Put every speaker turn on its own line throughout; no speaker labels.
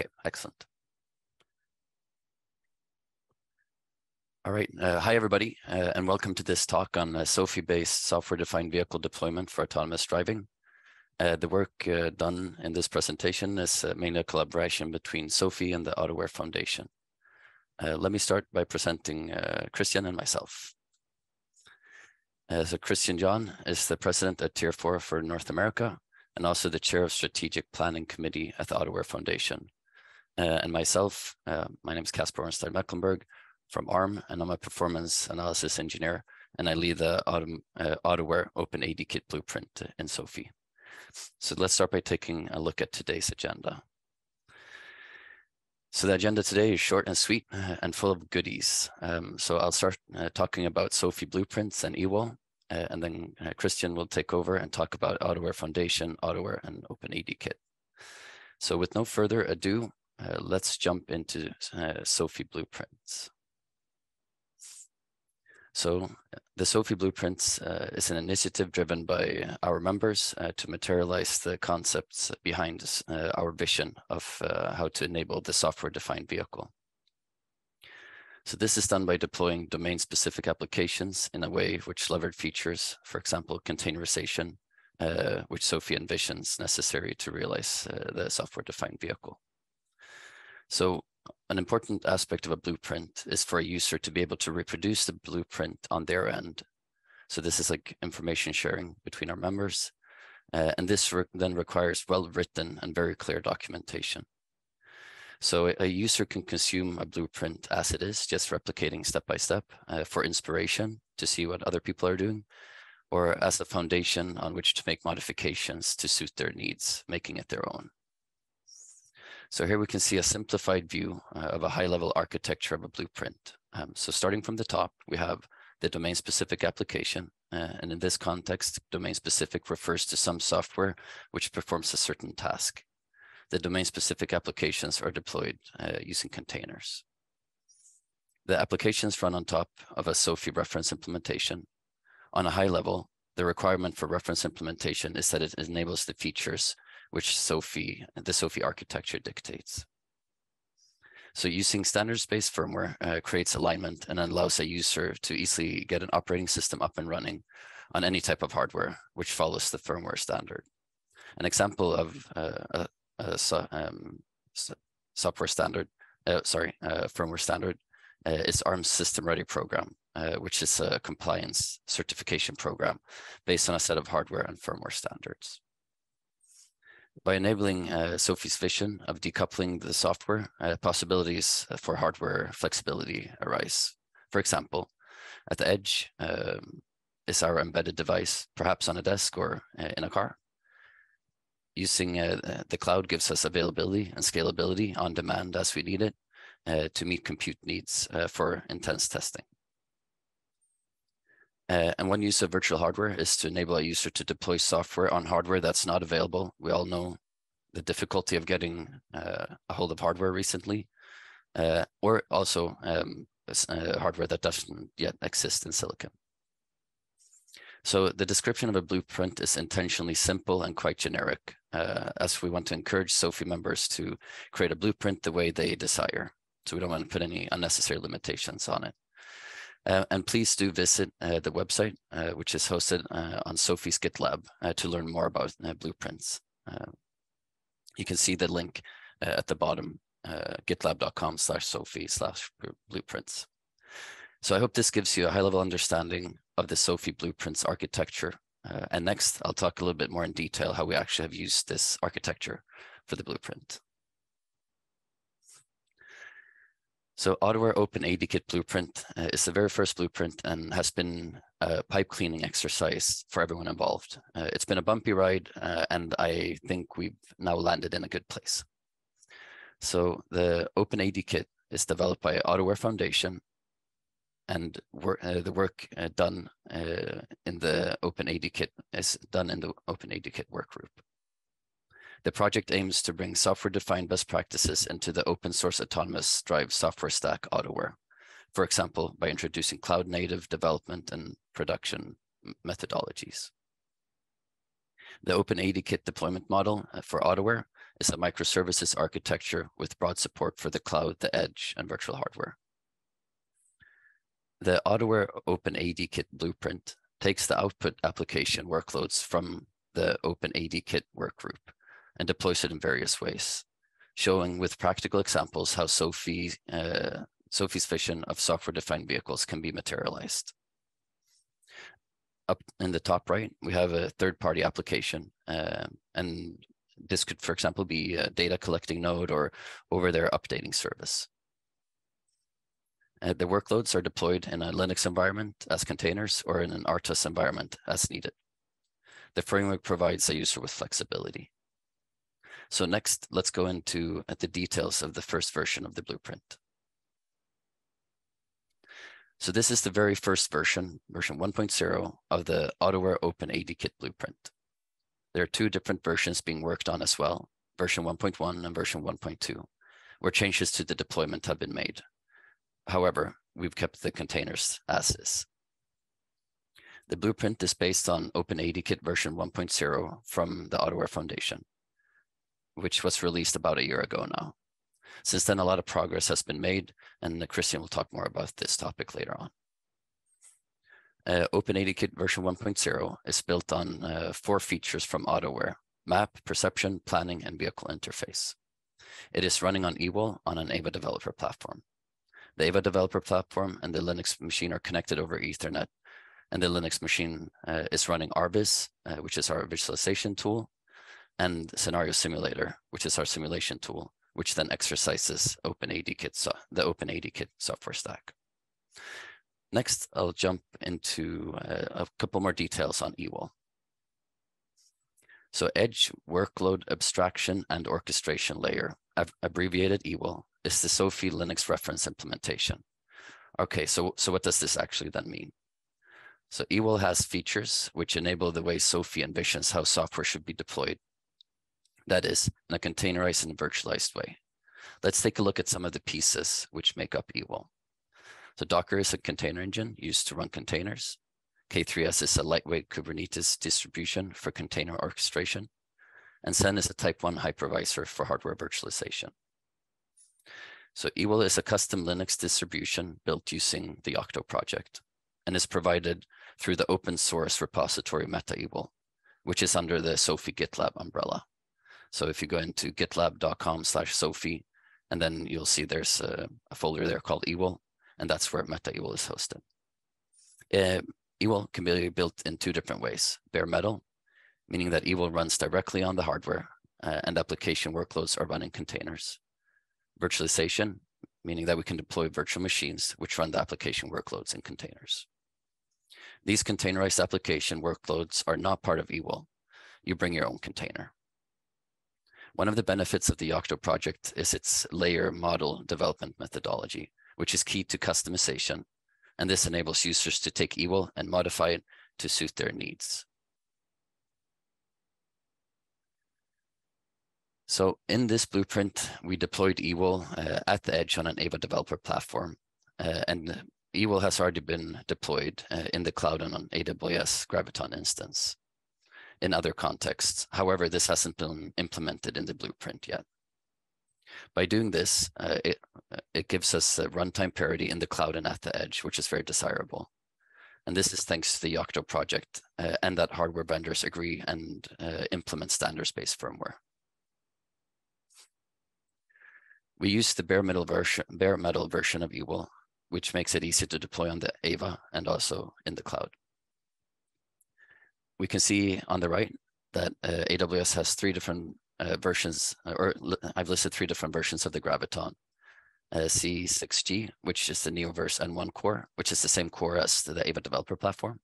Okay, excellent. All right. Uh, hi, everybody, uh, and welcome to this talk on uh, SOAFEE-based software-defined vehicle deployment for autonomous driving. Uh, the work uh, done in this presentation is uh, mainly a collaboration between SOAFEE and the AutoWare Foundation. let me start by presenting Christian and myself. so Christian John is the president at TIER IV for North America and also the chair of Strategic Planning Committee at the AutoWare Foundation. And myself, my name is Kasper Ornstein Mecklenburg from ARM, and I'm a performance analysis engineer, and I lead the uh, AutoWare Open AD Kit blueprint in SOAFEE. So let's start by taking a look at today's agenda. So the agenda today is short and sweet uh, and full of goodies. Um, so I'll start uh, talking about SOAFEE blueprints and EWAOL, uh, and then uh, Christian will take over and talk about AutoWare Foundation, AutoWare, and Open AD Kit. So with no further ado, uh, let's jump into SOAFEE blueprints. So the SOAFEE Blueprints uh, is an initiative driven by our members uh, to materialize the concepts behind uh, our vision of uh, how to enable the software-defined vehicle. So this is done by deploying domain-specific applications in a way which leverage features, for example, containerization, uh, which SOAFEE envisions necessary to realize uh, the software-defined vehicle. So an important aspect of a blueprint is for a user to be able to reproduce the blueprint on their end. So this is like information sharing between our members. Uh, and this re then requires well-written and very clear documentation. So a, user can consume a blueprint as it is, just replicating step by step uh, for inspiration to see what other people are doing, or as a foundation on which to make modifications to suit their needs, making it their own. So here we can see a simplified view uh, of a high-level architecture of a blueprint. Um, so starting from the top, we have the domain-specific application. Uh, and in this context, domain-specific refers to some software which performs a certain task. The domain-specific applications are deployed uh, using containers. The applications run on top of a SOAFEE reference implementation. On a high level, the requirement for reference implementation is that it enables the features which SOAFEE, the SOAFEE architecture dictates. So using standards-based firmware uh, creates alignment and allows a user to easily get an operating system up and running on any type of hardware, which follows the firmware standard. An example of uh, a, a so, um, software standard, uh, sorry, firmware standard uh, is ARM's SystemReady program, uh, which is a compliance certification program based on a set of hardware and firmware standards. By enabling uh, SOAFEE's vision of decoupling the software, uh, possibilities for hardware flexibility arise. For example, at the edge um, is our embedded device, perhaps on a desk or uh, in a car. Using uh, the cloud gives us availability and scalability on demand as we need it uh, to meet compute needs uh, for intense testing. Uh, and one use of virtual hardware is to enable a user to deploy software on hardware that's not available. We all know the difficulty of getting uh, a hold of hardware recently, uh, or also um, uh, hardware that doesn't yet exist in silicon. So the description of a blueprint is intentionally simple and quite generic, uh, as we want to encourage SOAFEE members to create a blueprint the way they desire. So we don't want to put any unnecessary limitations on it. Uh, and please do visit uh, the website, uh, which is hosted uh, on SOAFEE's GitLab uh, to learn more about uh, blueprints. you can see the link at the bottom, gitlab.com slash SOAFEE slash blueprints. So I hope this gives you a high level understanding of the Sophie blueprints architecture. and next, I'll talk a little bit more in detail how we actually have used this architecture for the blueprint. So AutoWare Open ADKit blueprint uh, is the very first blueprint and has been a pipe cleaning exercise for everyone involved. Uh, it's been a bumpy ride, uh, and I think we've now landed in a good place. So the Open ADKit is developed by AutoWare Foundation, and work, uh, the work uh, done uh, in the Open ADKit is done in the Open ADKit work group. The project aims to bring software-defined best practices into the open source autonomous drive software stack AutoWare, for example, by introducing cloud-native development and production methodologies. The openad Kit deployment model uh, for AutoWare is a microservices architecture with broad support for the cloud, the edge, and virtual hardware. The AutoWare OpenAD-Kit blueprint takes the output application workloads from the OpenAD-Kit workgroup and deploys it in various ways, showing with practical examples how SOAFEE, uh, SOAFEE's vision of software-defined vehicles can be materialized. Up in the top right, we have a third-party application, uh, and this could, for example, be a data collecting node or over-the-air updating service. Uh, the workloads are deployed in a Linux environment as containers or in an RTOS environment as needed. The framework provides a user with flexibility. So next, let's go into at the details of the first version of the blueprint. So this is the very first version, version 1.0 of the AutoWare Open AD Kit blueprint. There are two different versions being worked on as well, version 1.1 and version 1.2, where changes to the deployment have been made. However, we've kept the containers as is. The blueprint is based on OpenAD-Kit version 1.0 from the AutoWare Foundation, which was released about a year ago now. Since then, a lot of progress has been made, and the Christian will talk more about this topic later on. Uh, OpenAD-Kit version 1.0 is built on uh, four features from AutoWare, map, perception, planning, and vehicle interface. It is running on EWAOL on an Ava developer platform. The Ava developer platform and the Linux machine are connected over Ethernet, and the Linux machine uh, is running RViz, uh, which is our visualization tool, and Scenario Simulator, which is our simulation tool, which then exercises OpenAD-Kit, so the OpenAD-Kit software stack. Next, I'll jump into uh, a couple more details on EWAOL. So Edge Workload Abstraction and Orchestration Layer, abbreviated EWAOL, is the SOAFEE Linux reference implementation. Okay, so, so what does this actually then mean? So EWAOL has features which enable the way SOAFEE envisions how software should be deployed. That is, in a containerized and virtualized way. Let's take a look at some of the pieces which make up EWAOL. So Docker is a container engine used to run containers. K3S is a lightweight Kubernetes distribution for container orchestration. And Xen is a type 1 hypervisor for hardware virtualization. So EWAOL is a custom Linux distribution built using the Yocto project and is provided through the open source repository meta-ewaol, which is under the SOAFEE GitLab umbrella. So if you go into gitlab.com slash SOAFEE, and then you'll see there's a, a folder there called EWAOL, and that's where meta-ewaol is hosted. Uh, EWAOL can be built in two different ways. Bare metal, meaning that EWAOL runs directly on the hardware uh, and application workloads are running in containers. Virtualization, meaning that we can deploy virtual machines which run the application workloads in containers. These containerized application workloads are not part of EWAOL. You bring your own container. One of the benefits of the Yocto project is its layer model development methodology, which is key to customization. And this enables users to take EWAOL and modify it to suit their needs. So in this blueprint, we deployed EWAOL uh, at the edge on an Ava developer platform. Uh, and EWAOL has already been deployed uh, in the cloud and on AWS Graviton instance in other contexts. However, this hasn't been implemented in the blueprint yet. By doing this, uh, it, uh, it gives us runtime parity in the cloud and at the edge, which is very desirable. And this is thanks to the Yocto project uh, and that hardware vendors agree and uh, implement standards-based firmware. We use the bare metal version, bare metal version of EWAOL, which makes it easy to deploy on the Ava and also in the cloud. We can see on the right that uh, AWS has three different uh, versions, uh, or I've listed three different versions of the Graviton. Uh, C6G, which is the Neoverse N1 core, which is the same core as the Ava developer platform.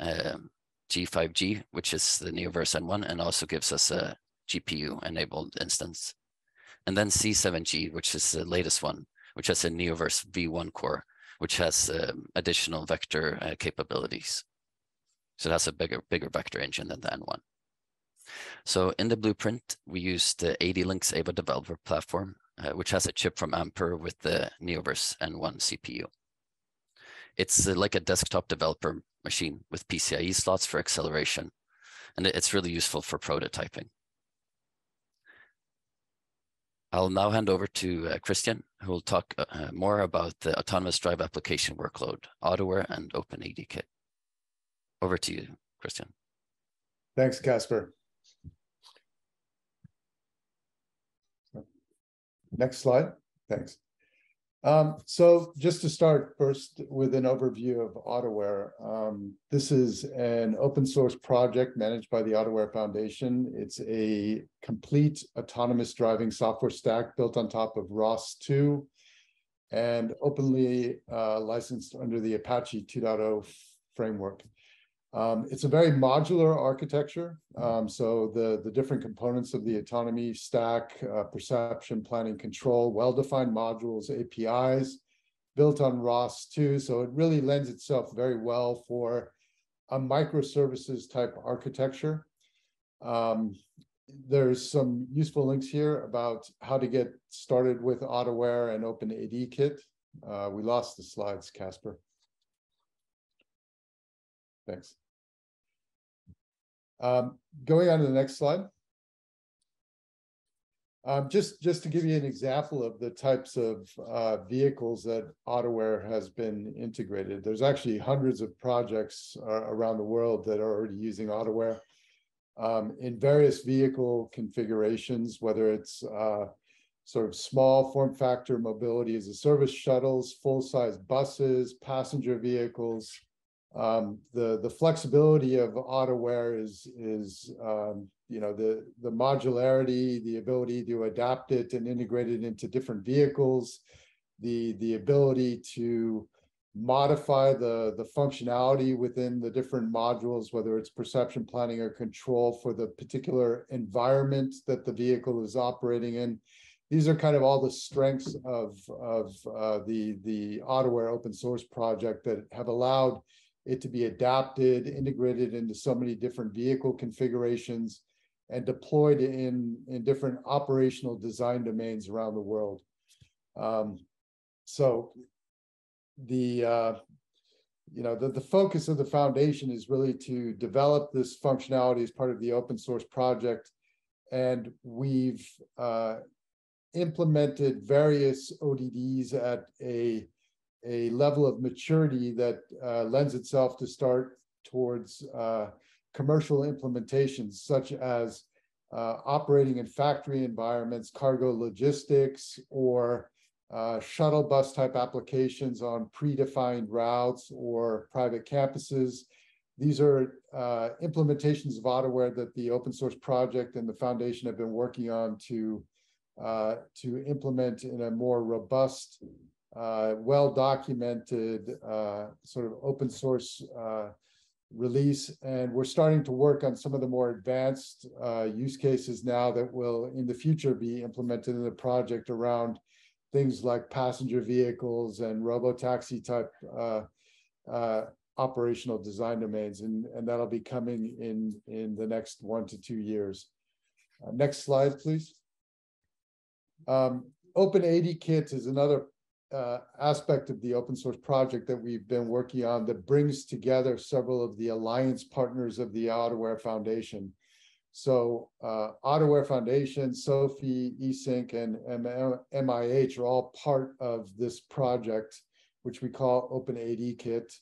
Um, G5G, which is the Neoverse N1 and also gives us a GPU enabled instance. And then C7G, which is the latest one, which has a Neoverse V1 core, which has um, additional vector uh, capabilities. So that's a bigger, bigger vector engine than the N1. So in the blueprint, we used the ADLINK's Ava developer platform, uh, which has a chip from Ampere with the Neoverse N1 CPU. It's uh, like a desktop developer machine with PCIe slots for acceleration, and it's really useful for prototyping. I'll now hand over to uh, Christian, who will talk uh, uh more about the autonomous drive application workload, AutoWare and OpenAD Kit. Over to you, Christian.
Thanks, Kasper. Next slide. Thanks. Um, so just to start first with an overview of AutoWare, um, this is an open source project managed by the AutoWare Foundation. It's a complete autonomous driving software stack built on top of ROS 2 and openly uh, licensed under the Apache 2.0 framework. Um, it's a very modular architecture. Um, so the, the different components of the autonomy stack, uh, perception, planning, control, well-defined modules, APIs, built on ROS 2. So it really lends itself very well for a microservices type architecture. Um, there's some useful links here about how to get started with AutoWare and OpenAD Kit. Uh, we lost the slides, Kasper. Thanks. Um, going on to the next slide. Um, just, just to give you an example of the types of uh, vehicles that AutoWare has been integrated, there's actually hundreds of projects uh, around the world that are already using AutoWare um, in various vehicle configurations, whether it's uh, sort of small form factor mobility as a service shuttles, full-size buses, passenger vehicles, um, the the flexibility of AutoWare is is um, you know the the modularity, the ability to adapt it and integrate it into different vehicles, the the ability to modify the the functionality within the different modules, whether it's perception, planning, or control for the particular environment that the vehicle is operating in. These are kind of all the strengths of of uh, the the AutoWare open source project that have allowed it to be adapted, integrated into so many different vehicle configurations, and deployed in, in different operational design domains around the world. Um, so the uh, you know the, the focus of the foundation is really to develop this functionality as part of the open source project and we've uh, implemented various ODDs at a a level of maturity that uh, lends itself to start towards uh, commercial implementations, such as uh, operating in factory environments, cargo logistics, or uh, shuttle bus type applications on predefined routes or private campuses. These are uh, implementations of AutoWare that the open source project and the foundation have been working on to uh, to implement in a more robust uh, well-documented uh, sort of open source uh, release. And we're starting to work on some of the more advanced uh, use cases now that will in the future be implemented in the project around things like passenger vehicles and robo-taxi type uh, operational design domains. And, and that'll be coming in, in the next one to two years. next slide, please. Um, OpenAD Kit is another uh, aspect of the open source project that we've been working on that brings together several of the alliance partners of the AutoWare Foundation. So uh, Foundation, SOAFEE, eSync, and MIH are all part of this project, which we call Open AD Kit.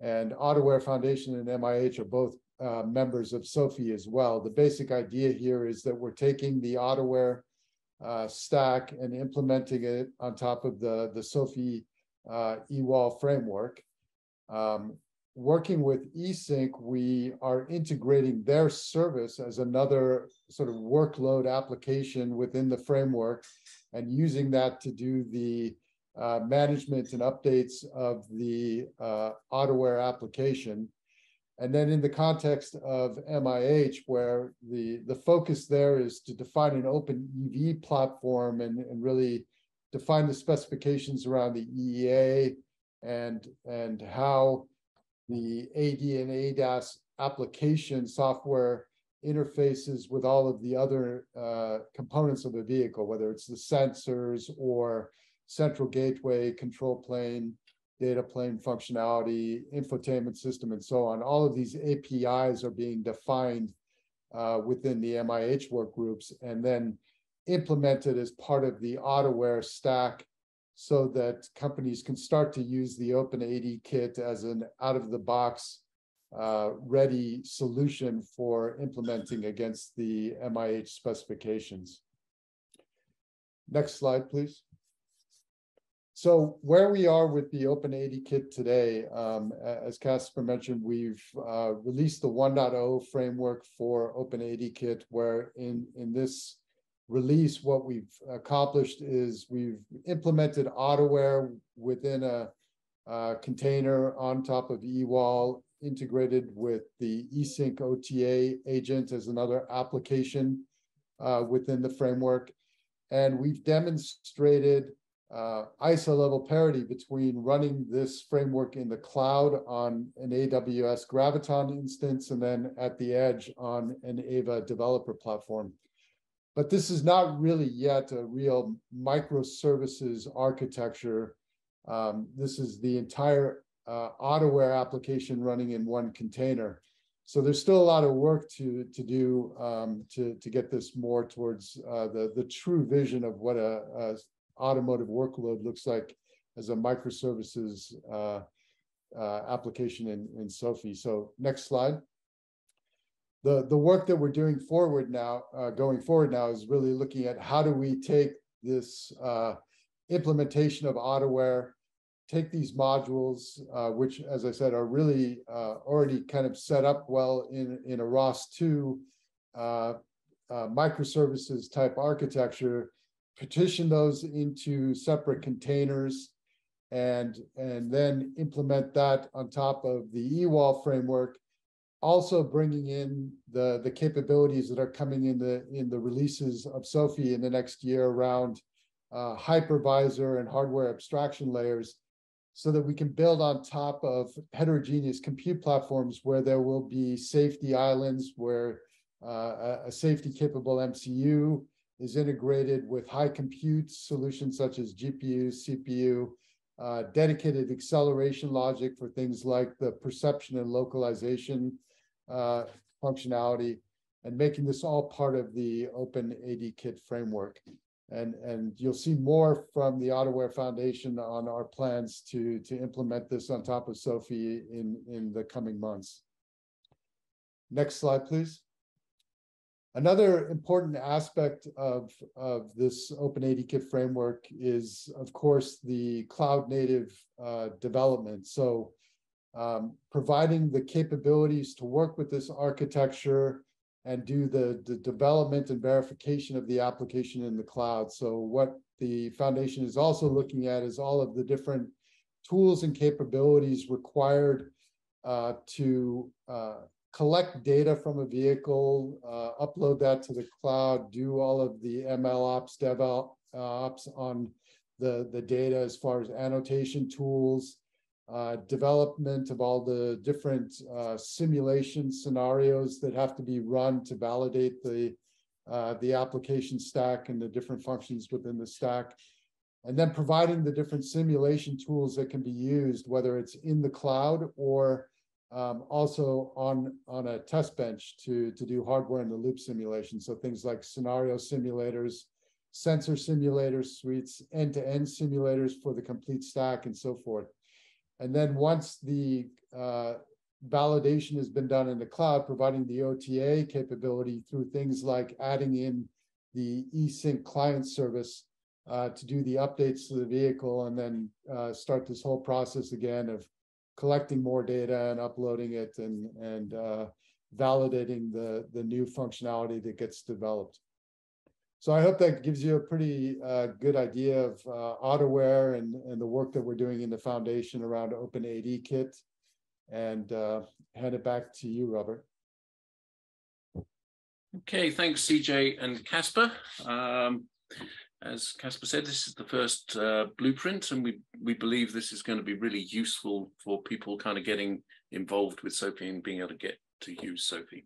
And AutoWare Foundation and MIH are both uh, members of SOAFEE as well. The basic idea here is that we're taking the AutoWare uh, stack and implementing it on top of the, the SOAFEE uh, EWAOL framework. Um, working with eSync, we are integrating their service as another sort of workload application within the framework and using that to do the uh, management and updates of the uh, AutoWare application. And then in the context of MIH, where the, the focus there is to define an open EV platform and, and really define the specifications around the EEA and, and how the AD and ADAS application software interfaces with all of the other uh, components of the vehicle, whether it's the sensors or central gateway, control plane, data plane functionality, infotainment system, and so on. All of these APIs are being defined uh, within the MIH work groups. And then implemented as part of the AutoWare stack so that companies can start to use the Open AD kit as an out of the box uh, ready solution for implementing against the MIH specifications. Next slide, please. So where we are with the Open AD kit today, um, as Kasper mentioned, we've uh, released the 1.0 framework for Open AD kit, where in, in this release, what we've accomplished is we've implemented AutoWare within a, a container on top of EWAOL, integrated with the eSync OTA agent as another application uh, within the framework. And we've demonstrated uh, ISA level parity between running this framework in the cloud on an AWS Graviton instance and then at the edge on an Ava developer platform. But this is not really yet a real microservices architecture. Um, this is the entire uh, AutoWare application running in one container. So there's still a lot of work to to do um, to to get this more towards uh, the the true vision of what a, a, automotive workload looks like as a microservices uh, uh, application in in SOAFEE. So next slide the the work that we're doing forward now, uh, going forward now, is really looking at how do we take this uh, implementation of AutoWare, take these modules, uh, which, as I said, are really uh, already kind of set up well in in a ROS two uh, uh, microservices type architecture, partition those into separate containers, and and then implement that on top of the EWAOL framework. Also bringing in the the capabilities that are coming in the in the releases of SOAFEE in the next year around uh, hypervisor and hardware abstraction layers so that we can build on top of heterogeneous compute platforms where there will be safety islands where uh, a safety capable MCU is integrated with high compute solutions such as GPU, CPU, uh, dedicated acceleration logic for things like the perception and localization uh, functionality and making this all part of the open AD kit framework. And, and you'll see more from the AutoWare Foundation on our plans to, to implement this on top of SOAFEE in, in the coming months. Next slide, please. Another important aspect of, of this Open AD Kit framework is, of course, the cloud native uh, development. So um, providing the capabilities to work with this architecture and do the, the development and verification of the application in the cloud. So what the foundation is also looking at is all of the different tools and capabilities required uh, to uh, collect data from a vehicle, uh, upload that to the cloud, do all of the ML ops, dev ops on the, the data as far as annotation tools, uh, development of all the different uh, simulation scenarios that have to be run to validate the uh, the application stack and the different functions within the stack, and then providing the different simulation tools that can be used, whether it's in the cloud or um, also on on a test bench to to do hardware in the loop simulation. So things like scenario simulators, sensor simulators suites, end-to-end simulators for the complete stack, and so forth. And then once the uh, validation has been done in the cloud, providing the OTA capability through things like adding in the eSync client service uh, to do the updates to the vehicle and then uh, start this whole process again of collecting more data and uploading it and, and uh, validating the, the new functionality that gets developed. So I hope that gives you a pretty uh, good idea of uh, AutoWare and, and the work that we're doing in the foundation around Open AD Kit. And uh, hand it back to you, Robert.
Okay, thanks, CJ and Kasper. Um, as Kasper said, this is the first uh, blueprint, and we we believe this is going to be really useful for people kind of getting involved with SOAFEE and being able to get to use SOAFEE.